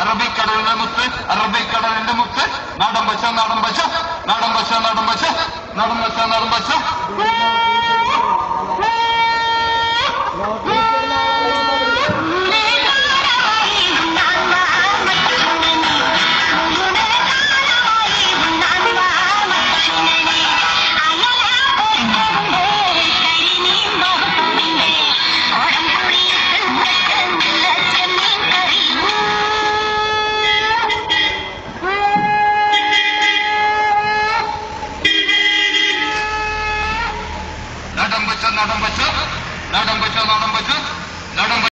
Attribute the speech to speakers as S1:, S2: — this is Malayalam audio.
S1: അറബിക്കടലിന്റെ മുത്ത് അറബിക്കടലിന്റെ മുത്ത്. നാടൻ പശ നാടൻ പശ നാടൻ പശ നാടൻ പശ നാടൻ പശ കടം വെച്ച്